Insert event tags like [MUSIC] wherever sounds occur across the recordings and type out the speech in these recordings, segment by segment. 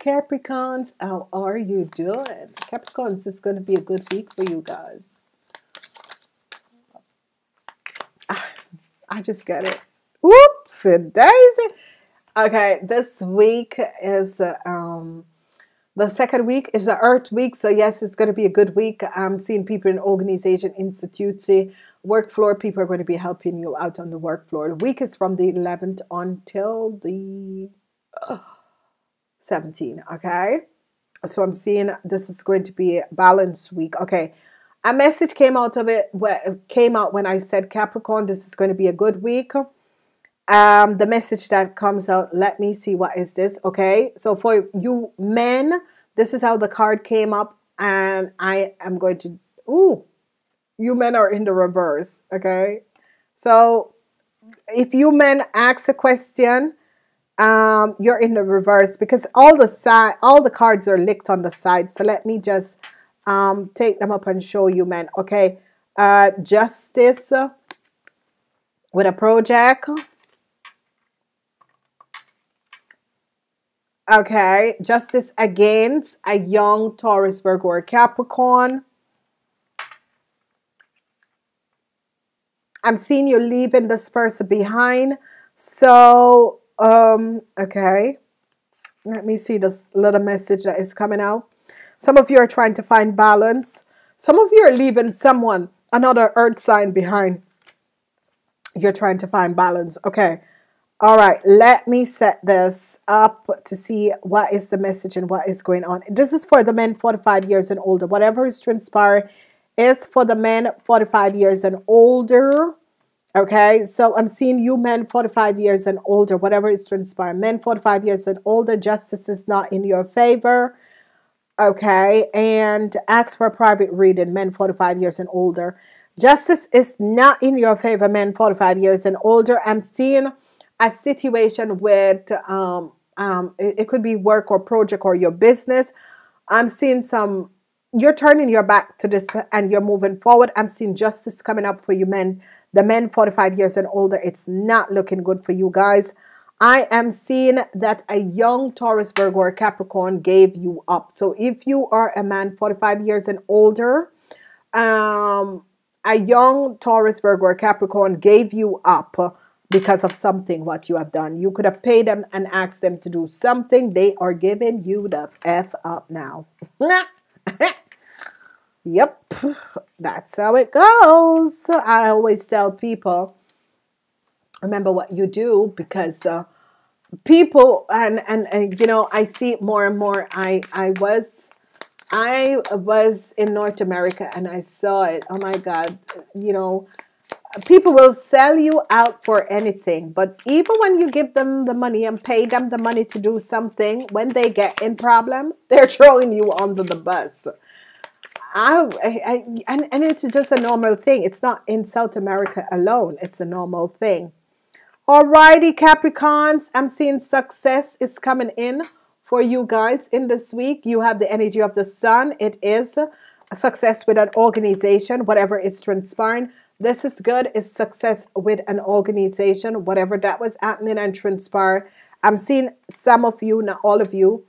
Capricorns. How are you doing? Capricorns, it's going to be a good week for you guys. I just get it. Whoops, daisy. Okay, this week is uh, um, the second week is the Earth week, so yes, it's going to be a good week. I'm seeing people in organization, institutes, work floor. People are going to be helping you out on the work floor. The week is from the 11th until the uh, 17th. Okay, so I'm seeing this is going to be a balanced week. Okay, a message came out of it. Where came out when I said Capricorn, this is going to be a good week um the message that comes out let me see what is this okay so for you men this is how the card came up and i am going to ooh you men are in the reverse okay so if you men ask a question um you're in the reverse because all the side all the cards are licked on the side so let me just um take them up and show you man. okay uh justice with a project Okay, justice against a young Taurus, Virgo, or Capricorn. I'm seeing you leaving this person behind. So, um, okay. Let me see this little message that is coming out. Some of you are trying to find balance. Some of you are leaving someone, another earth sign behind. You're trying to find balance. Okay. All right, let me set this up to see what is the message and what is going on. This is for the men 45 years and older. Whatever is transpiring is for the men 45 years and older. Okay, so I'm seeing you men 45 years and older, whatever is transpiring. Men 45 years and older, justice is not in your favor. Okay, and ask for a private reading, men 45 years and older. Justice is not in your favor, men 45 years and older. I'm seeing a situation with um, um, it, it could be work or project or your business. I'm seeing some you're turning your back to this and you're moving forward. I'm seeing justice coming up for you men. The men 45 years and older, it's not looking good for you guys. I am seeing that a young Taurus, Virgo, or Capricorn gave you up. So if you are a man 45 years and older, um, a young Taurus, Virgo, or Capricorn gave you up because of something what you have done. You could have paid them and asked them to do something. They are giving you the F up now. [LAUGHS] [LAUGHS] yep, that's how it goes. I always tell people, remember what you do because uh, people, and, and, and, you know, I see more and more. I, I was... I was in North America and I saw it. Oh my God, you know, people will sell you out for anything but even when you give them the money and pay them the money to do something when they get in problem [LAUGHS] they're throwing you under the bus I, I, and, and it's just a normal thing it's not in South America alone it's a normal thing alrighty Capricorns I'm seeing success is coming in for you guys in this week you have the energy of the sun it is success with an organization whatever is transpiring this is good. It's success with an organization, whatever that was happening and transpire. I'm seeing some of you, not all of you,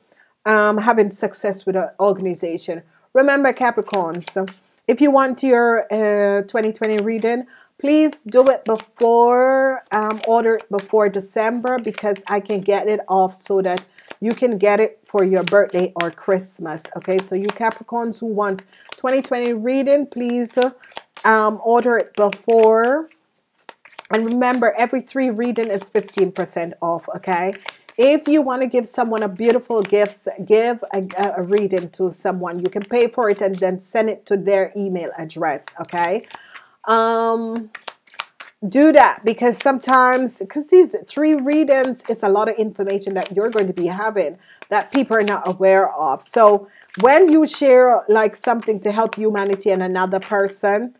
um, having success with an organization. Remember, Capricorns, if you want your uh, 2020 reading, please do it before, um, order it before December because I can get it off so that you can get it for your birthday or Christmas. Okay, so you Capricorns who want 2020 reading, please um, order it before. And remember, every three reading is 15% off, okay? If you want to give someone a beautiful gift, give a, a, reading to someone. You can pay for it and then send it to their email address, okay? Um, do that because sometimes, because these three readings is a lot of information that you're going to be having that people are not aware of. So when you share like something to help humanity and another person,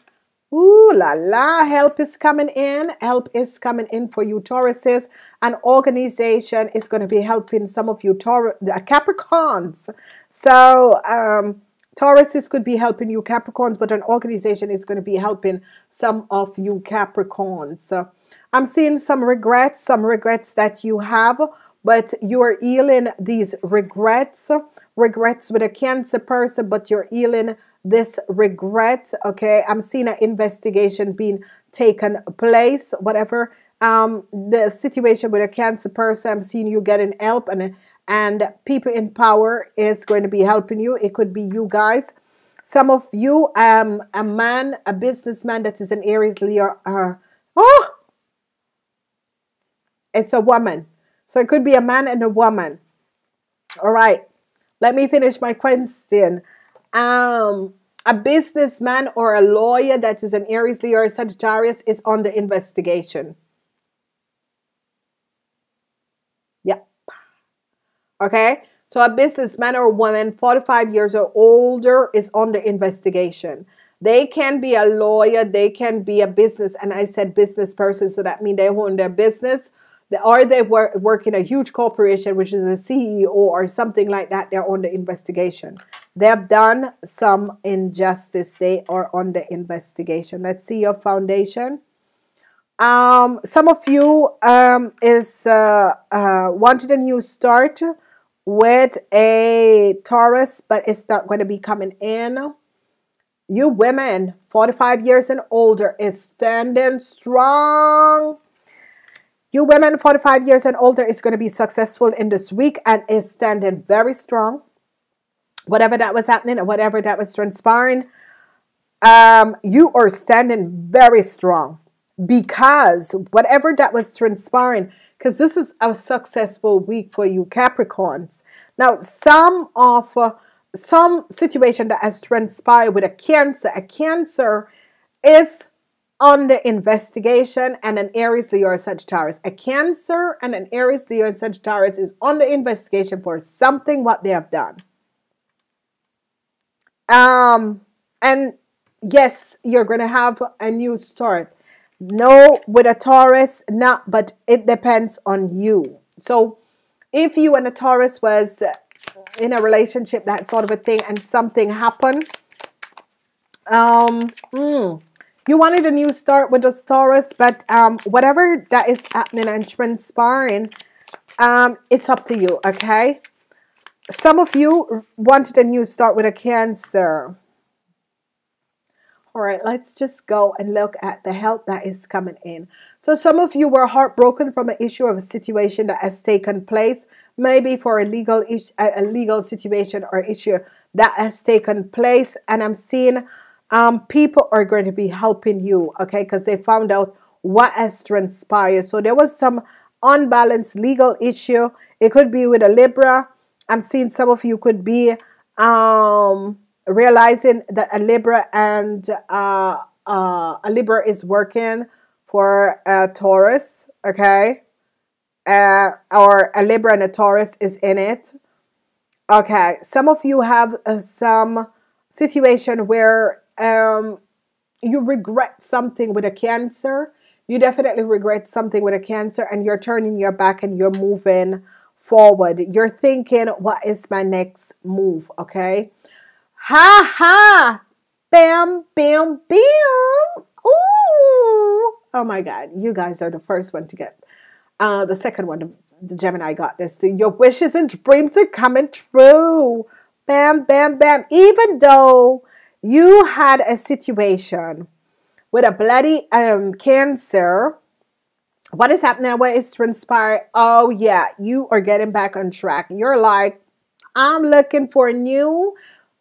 Ooh la la, help is coming in. Help is coming in for you, Tauruses. An organization is going to be helping some of you, Taurus, Capricorns. So, um, Tauruses could be helping you, Capricorns, but an organization is going to be helping some of you, Capricorns. I'm seeing some regrets, some regrets that you have but you are healing these regrets, regrets with a cancer person, but you're healing this regret. Okay, I'm seeing an investigation being taken place, whatever. Um, the situation with a cancer person, I'm seeing you getting help and and people in power is going to be helping you. It could be you guys. Some of you, um, a man, a businessman that is an Aries Leo, uh, oh, it's a woman. So it could be a man and a woman. All right. Let me finish my question. Um, a businessman or a lawyer that is an Aries, Leo, or Sagittarius is under investigation. Yep. Okay. So a businessman or woman 45 years or older is under investigation. They can be a lawyer, they can be a business, and I said business person, so that means they own their business or they work, work in a huge corporation, which is a CEO or something like that, they're under investigation. They have done some injustice. They are under investigation. Let's see your foundation. Um, some of you um, is uh, uh, wanted a new start with a Taurus, but it's not going to be coming in. You women, 45 years and older, is standing strong you women 45 years and older is going to be successful in this week and is standing very strong. Whatever that was happening and whatever that was transpiring, um, you are standing very strong because whatever that was transpiring, because this is a successful week for you Capricorns. Now, some of uh, some situation that has transpired with a cancer, a cancer is under investigation and an Aries, Leo, or Sagittarius. A Cancer and an Aries, Leo, and Sagittarius is under investigation for something what they have done. Um, and yes, you're going to have a new start. No, with a Taurus, not, but it depends on you. So if you and a Taurus was in a relationship, that sort of a thing, and something happened, um, hmm, you wanted a new start with the Taurus, but um, whatever that is happening and transpiring, um, it's up to you, okay? Some of you wanted a new start with a Cancer. All right, let's just go and look at the help that is coming in. So some of you were heartbroken from an issue of a situation that has taken place, maybe for a legal issue, a legal situation or issue that has taken place. And I'm seeing um, people are going to be helping you, okay, because they found out what has transpired. So there was some unbalanced legal issue. It could be with a Libra. I'm seeing some of you could be um, realizing that a Libra and uh, uh, a Libra is working for a Taurus, okay? Uh, or a Libra and a Taurus is in it. Okay, some of you have uh, some situation where um, you regret something with a cancer, you definitely regret something with a cancer and you're turning your back and you're moving forward. You're thinking, what is my next move? Okay. Ha ha. Bam, bam, bam. Ooh. Oh my God. You guys are the first one to get. Uh, the second one, the, Gemini got this. So your wishes and dreams are coming true. Bam, bam, bam. Even though you had a situation with a bloody um, cancer. What is happening? What is transpired? Oh, yeah, you are getting back on track. You're like, I'm looking for a new,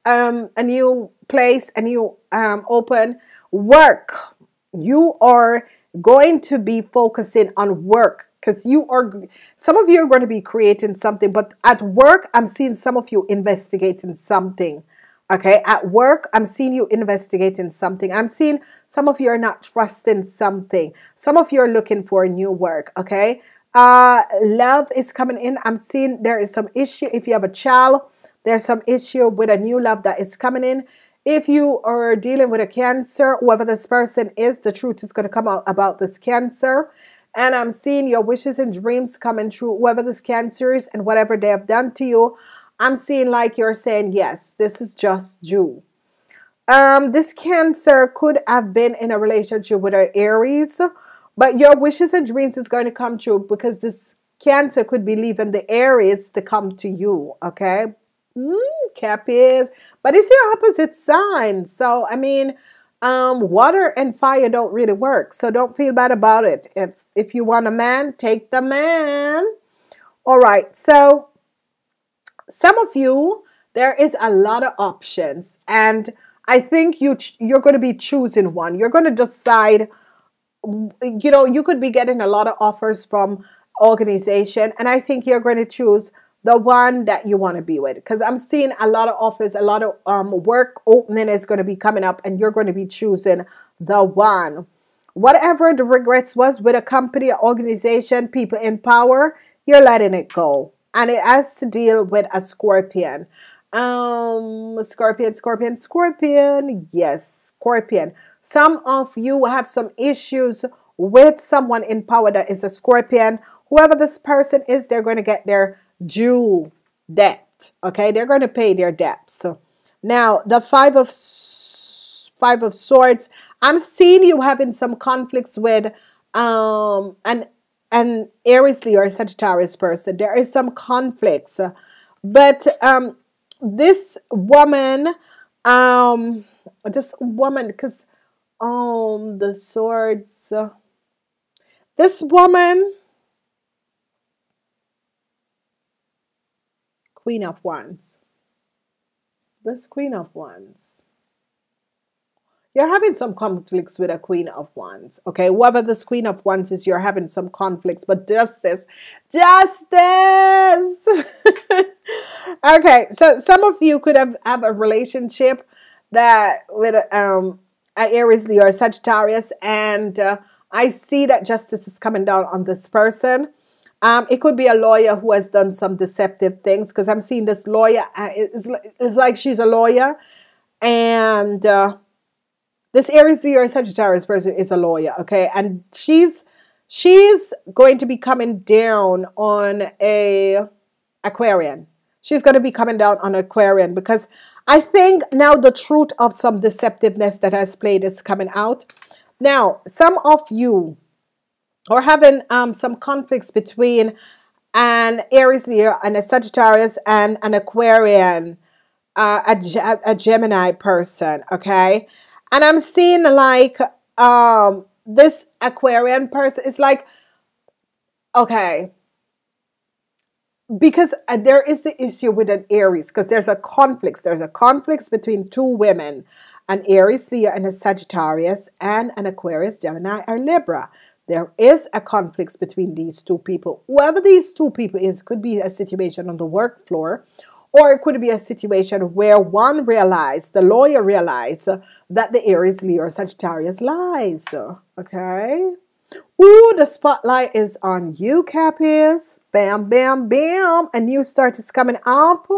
um, a new place, a new um, open work. You are going to be focusing on work because you are some of you are going to be creating something but at work i'm seeing some of you investigating something Okay, at work, I'm seeing you investigating something. I'm seeing some of you are not trusting something. Some of you are looking for a new work. Okay, uh, love is coming in. I'm seeing there is some issue. If you have a child, there's some issue with a new love that is coming in. If you are dealing with a cancer, whoever this person is, the truth is going to come out about this cancer. And I'm seeing your wishes and dreams coming true, whoever this cancer is and whatever they have done to you. I'm seeing like you're saying, yes, this is just you. Um, this Cancer could have been in a relationship with an Aries, but your wishes and dreams is going to come true because this Cancer could be leaving the Aries to come to you. Okay. Mm, Cappies. But it's your opposite sign. So, I mean, um, water and fire don't really work. So don't feel bad about it. If if you want a man, take the man. All right. So some of you, there is a lot of options, and I think you you're going to be choosing one. You're going to decide. You know, you could be getting a lot of offers from organization, and I think you're going to choose the one that you want to be with because i'm seeing a lot of offers a lot of um, work opening is going to be coming up and you're going to be choosing the one whatever the regrets was with a company organization people in power you're letting it go and it has to deal with a scorpion um scorpion scorpion scorpion yes scorpion some of you have some issues with someone in power that is a scorpion whoever this person is they're going to get their due debt. Okay, they're going to pay their debts. So now the five of five of swords. I'm seeing you having some conflicts with um an an Aries Leo or Sagittarius person. There is some conflicts, but um this woman um this woman because um the swords this woman Queen of Wands. This Queen of Wands. You're having some conflicts with a Queen of Wands. Okay, whoever this Queen of Wands is, you're having some conflicts, but justice, justice. [LAUGHS] okay, so some of you could have, have a relationship that with um an Aries, Leo, or Sagittarius, and uh, I see that justice is coming down on this person. Um, it could be a lawyer who has done some deceptive things because I'm seeing this lawyer. Uh, it's, it's like she's a lawyer, and uh, this Aries Leo Sagittarius person is a lawyer. Okay, and she's she's going to be coming down on a Aquarian. She's going to be coming down on Aquarian because I think now the truth of some deceptiveness that has played is coming out. Now, some of you are having um, some conflicts between an Aries Leo and a Sagittarius and an Aquarian, uh, a, a Gemini person, okay? And I'm seeing like um, this Aquarian person is like, okay, because uh, there is the issue with an Aries, because there's a conflict. There's a conflict between two women, an Aries Leo and a Sagittarius, and an Aquarius, Gemini, or Libra. There is a conflict between these two people. Whoever these two people is, could be a situation on the work floor, or it could be a situation where one realized, the lawyer realized that the Aries, Leo, or Sagittarius lies. Okay? Ooh, the spotlight is on you, Cappies. Bam, bam, bam. A new start is coming up.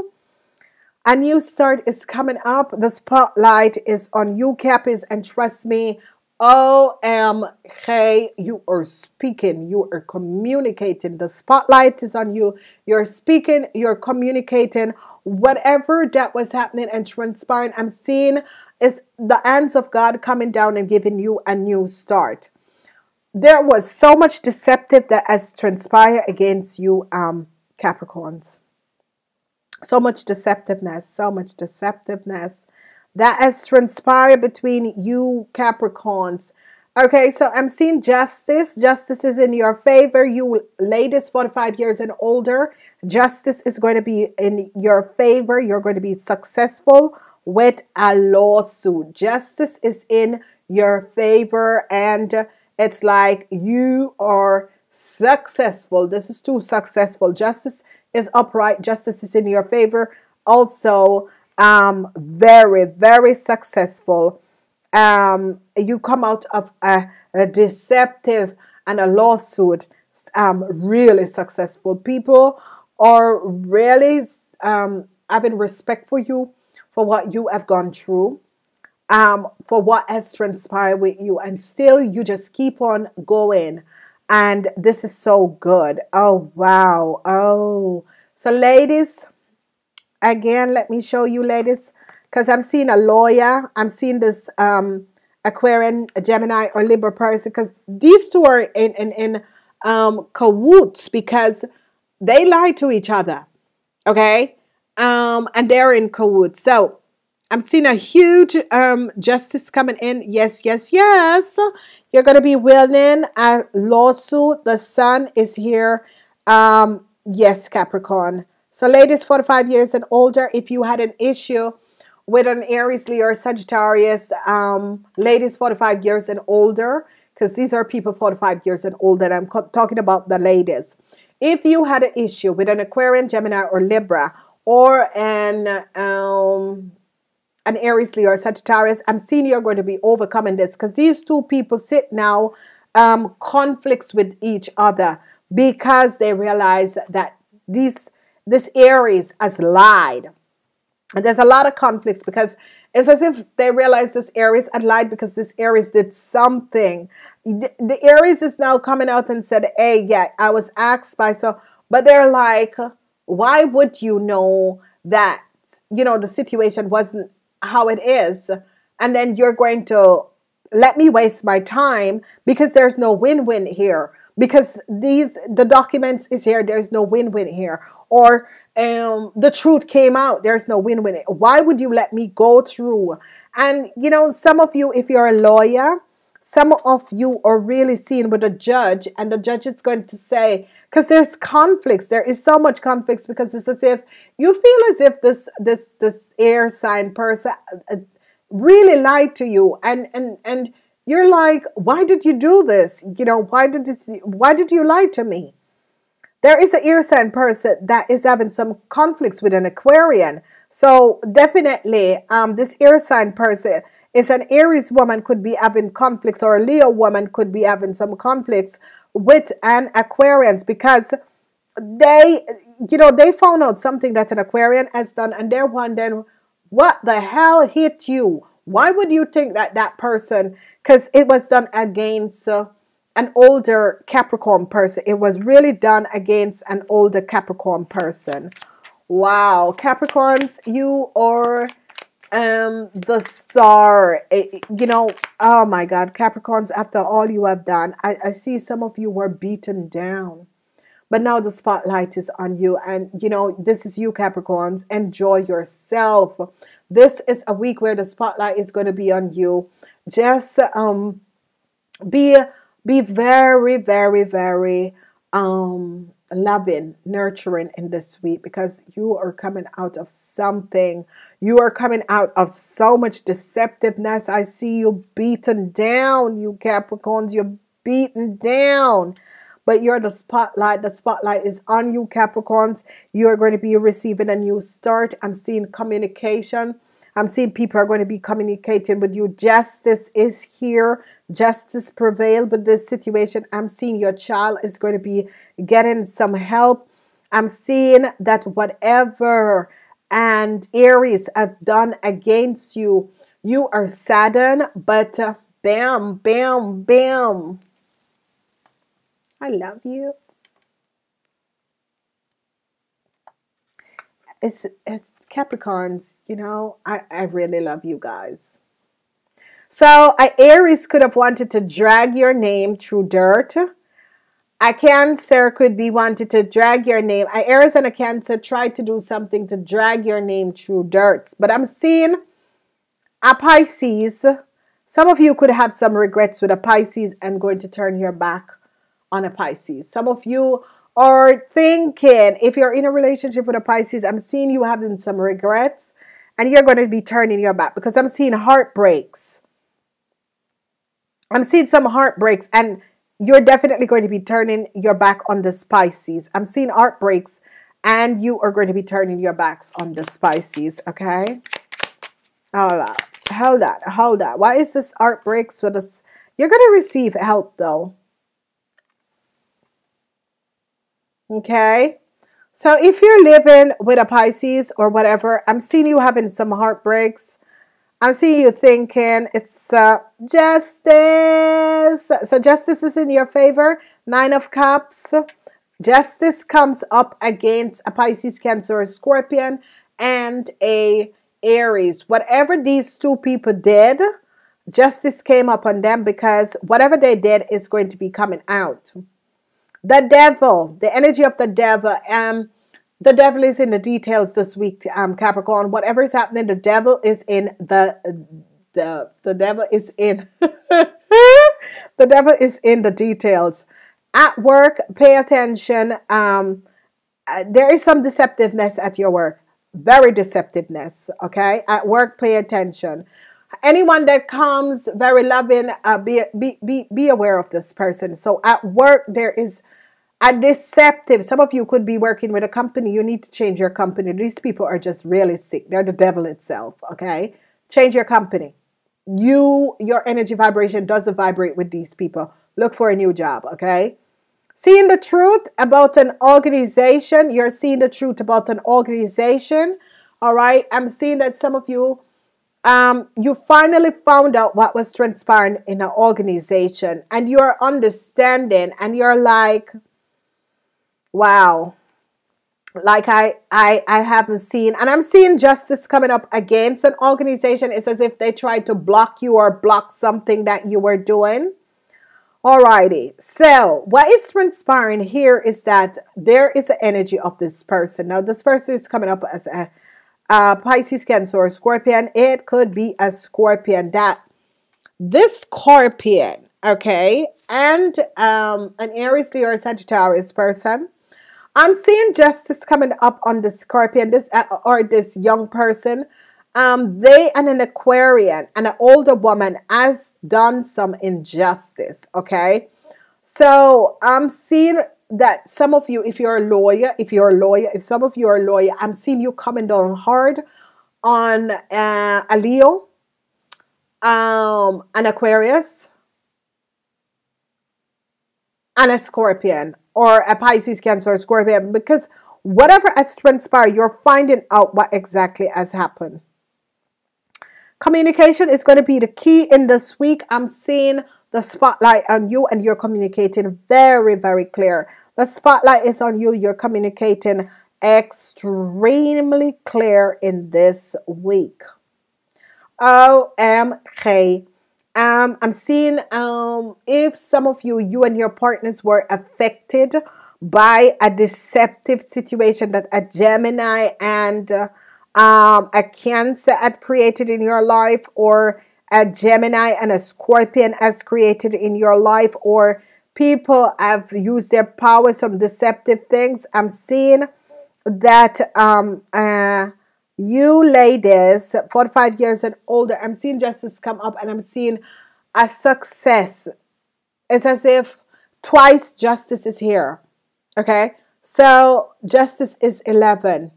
A new start is coming up. The spotlight is on you, Cappies. And trust me, OMG, you are speaking, you are communicating. The spotlight is on you. You're speaking, you're communicating. Whatever that was happening and transpiring, I'm seeing is the hands of God coming down and giving you a new start. There was so much deceptive that has transpired against you, um, Capricorns. So much deceptiveness, so much deceptiveness that has transpired between you Capricorns. Okay, so I'm seeing justice. Justice is in your favor. You ladies 45 years and older, justice is going to be in your favor. You're going to be successful with a lawsuit. Justice is in your favor and it's like you are successful. This is too successful. Justice is upright. Justice is in your favor. Also, um, very, very successful. Um, you come out of a, a deceptive and a lawsuit um, really successful. People are really um, having respect for you for what you have gone through, um, for what has transpired with you, and still you just keep on going. And this is so good. Oh, wow. Oh, so ladies, again, let me show you, ladies, because I'm seeing a lawyer. I'm seeing this um, Aquarian, Gemini, or Libra person, because these two are in, in, in um, cahoots because they lie to each other. Okay. Um, and they're in cahoots. So I'm seeing a huge um, justice coming in. Yes, yes, yes. You're going to be winning a lawsuit. The sun is here. Um, yes, Capricorn. So, ladies 45 years and older, if you had an issue with an Aries, Leo, or Sagittarius, um, ladies 45 years and older, because these are people 45 years and older. And I'm talking about the ladies. If you had an issue with an Aquarian, Gemini, or Libra, or an um, an Aries, Leo, or Sagittarius, I'm seeing you're going to be overcoming this because these two people sit now um, conflicts with each other because they realize that these this Aries has lied. And there's a lot of conflicts because it's as if they realize this Aries had lied because this Aries did something. The, the Aries is now coming out and said, Hey, yeah, I was asked by so, but they're like, Why would you know that, you know, the situation wasn't how it is? And then you're going to let me waste my time because there's no win win here because these the documents is here. There's no win-win here. Or um the truth came out. There's no win-win. Why would you let me go through? And you know some of you if you're a lawyer some of you are really seen with a judge and the judge is going to say because there's conflicts. There is so much conflicts because it's as if you feel as if this this this air sign person uh, really lied to you. And and and you're like, why did you do this? You know, why did this, why did you lie to me? There is an ear sign person that is having some conflicts with an Aquarian. So definitely, um, this ear sign person is an Aries woman could be having conflicts, or a Leo woman could be having some conflicts with an Aquarians because they, you know, they found out something that an Aquarian has done, and they're wondering what the hell hit you. Why would you think that that person because it was done against uh, an older Capricorn person. It was really done against an older Capricorn person. Wow, Capricorns, you are um the star. It, eh, you know, oh my God, Capricorns, after all you have done, I, I see some of you were beaten down. But now the spotlight is on you, and you know, this is you, Capricorns. Enjoy yourself. This is a week where the spotlight is going to be on you. Just um, be be very very very um, loving nurturing in this week because you are coming out of something. You are coming out of so much deceptiveness. I see you beaten down you capricorns. You're beaten down but you're the spotlight the spotlight is on you capricorns you're going to be receiving a new start i'm seeing communication I'm seeing people are going to be communicating with you. Justice is here. Justice prevail with this situation. I'm seeing your child is going to be getting some help. I'm seeing that whatever and Aries have done against you, you are saddened, but uh, bam, bam, bam. I love you. It's, it's Capricorns, you know, I, I really love you guys. So, Aries could have wanted to drag your name through dirt. A Cancer could be wanted to drag your name. A Aries and a Cancer tried to do something to drag your name through dirt. But I'm seeing a Pisces. Some of you could have some regrets with a Pisces and going to turn your back on a Pisces. Some of you are thinking if you're in a relationship with a Pisces, I'm seeing you having some regrets and you're going to be turning your back because I'm seeing heartbreaks. I'm seeing some heartbreaks and you're definitely going to be turning your back on the Pisces. I'm seeing heartbreaks and you are going to be turning your backs on the Pisces, okay? Hold on, hold on, hold on. Why is this heartbreaks with us? You're going to receive help though. Okay. So if you're living with a Pisces or whatever, I'm seeing you having some heartbreaks. I'm seeing you thinking it's uh, justice. So justice is in your favor. Nine of Cups. Justice comes up against a Pisces, Cancer, or Scorpion, and a Aries. Whatever these two people did, justice came up on them because whatever they did is going to be coming out. The devil, the energy of the devil. Um, the devil is in the details this week, um, Capricorn. Whatever is happening, the devil is in the the the devil is in [LAUGHS] the devil is in the details. At work, pay attention. Um, uh, there is some deceptiveness at your work. Very deceptiveness. Okay, at work, pay attention. Anyone that comes very loving, uh, be, be be be aware of this person. So at work, there is a deceptive. Some of you could be working with a company. You need to change your company. These people are just really sick. They're the devil itself. Okay, change your company you your energy vibration doesn't vibrate with these people look for a new job okay seeing the truth about an organization you're seeing the truth about an organization all right i'm seeing that some of you um, you finally found out what was transpiring in an organization and you're understanding and you're like wow like I, I I haven't seen and I'm seeing justice coming up against an organization. It's as if they tried to block you or block something that you were doing. Alrighty. So what is transpiring here is that there is an energy of this person. Now this person is coming up as a, a Pisces, Cancer, or Scorpion. It could be a Scorpion that this Scorpion, okay, and um, an Aries, Leo, or Sagittarius person I'm seeing justice coming up on the Scorpion, this uh, or this young person. Um, they and an Aquarian and an older woman has done some injustice. Okay, so I'm seeing that some of you, if you're a lawyer, if you're a lawyer, if some of you are a lawyer, I'm seeing you coming down hard on uh, a Leo, um, an Aquarius, and a Scorpion or a Pisces, Cancer, or Scorpio, because whatever has transpired, you're finding out what exactly has happened. Communication is going to be the key in this week. I'm seeing the spotlight on you and you're communicating very, very clear. The spotlight is on you. You're communicating extremely clear in this week. OMG. Um, I'm seeing um, if some of you, you and your partners were affected by a deceptive situation that a Gemini and uh, um, a Cancer had created in your life, or a Gemini and a Scorpion has created in your life, or people have used their power, some deceptive things. I'm seeing that um, uh, you ladies 45 years and older i'm seeing justice come up and i'm seeing a success. It's as if twice justice is here okay? So justice is 11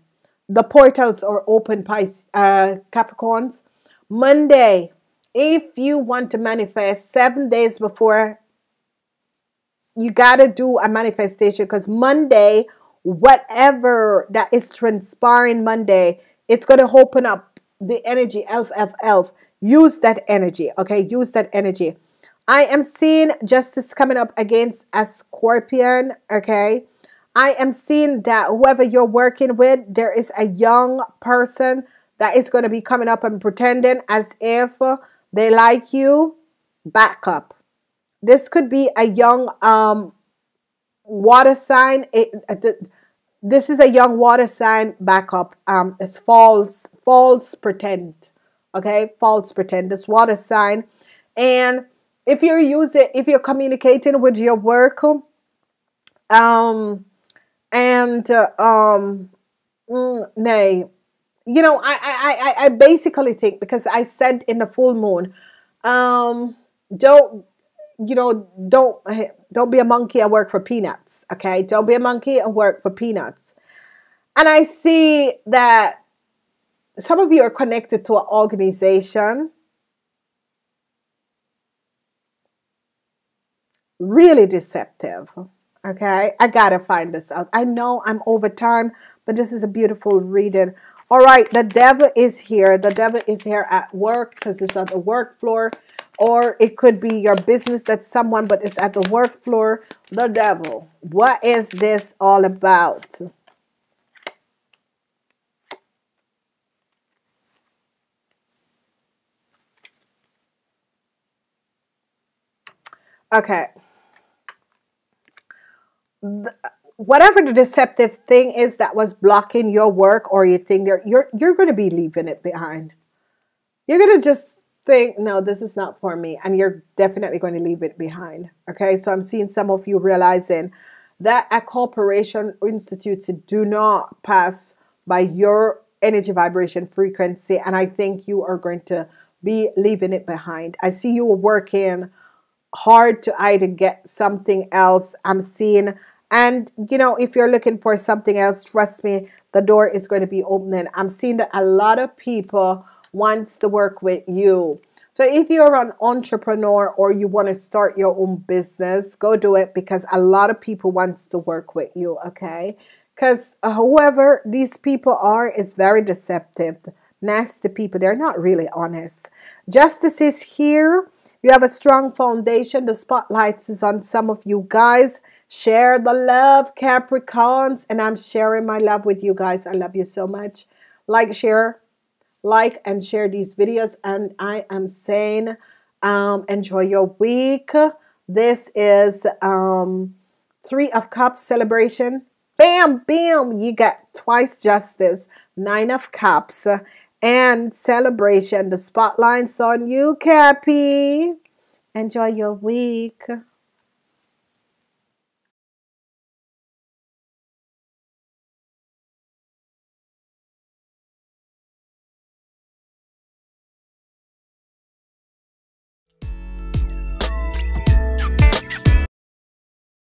the portals are open Pisces, uh, capricorns. Monday if you want to manifest seven days before you got to do a manifestation because monday whatever that is transpiring monday it's going to open up the energy elf elf elf. Use that energy okay? Use that energy. I am seeing justice coming up against a scorpion okay? I am seeing that whoever you're working with there is a young person that is going to be coming up and pretending as if they like you. Back up. This could be a young um water sign. It, the, this is a young water sign backup. Um, it's false, false pretend. Okay, false pretend. This water sign, and if you're using, if you're communicating with your work, um, and uh, um, mm, nay, you know, I, I, I, I basically think because I said in the full moon, um, don't you know, don't don't be a monkey and work for peanuts. Okay, don't be a monkey and work for peanuts. And I see that some of you are connected to an organization. Really deceptive. Okay, I gotta find this out. I know I'm over time, but this is a beautiful reading. All right, the devil is here. The devil is here at work because it's on the work floor or it could be your business that someone but it's at the work floor. The devil. What is this all about? Okay. Whatever the deceptive thing is that was blocking your work or you think you're you're, you're going to be leaving it behind. You're going to just think no this is not for me and you're definitely going to leave it behind okay? So i'm seeing some of you realizing that a corporation institutes do not pass by your energy vibration frequency and i think you are going to be leaving it behind. I see you working hard to either get something else i'm seeing and you know if you're looking for something else trust me the door is going to be opening. I'm seeing that a lot of people wants to work with you. So if you're an entrepreneur or you want to start your own business go do it because a lot of people wants to work with you okay? Because uh, whoever these people are is very deceptive nasty people. They're not really honest. Justice is here. You have a strong foundation. The spotlights is on some of you guys. Share the love capricorns and i'm sharing my love with you guys. I love you so much. Like share like and share these videos. And i am saying um, enjoy your week. This is um, three of cups celebration. Bam bam you got twice justice. Nine of cups and celebration. The spotlight's on you cappy. Enjoy your week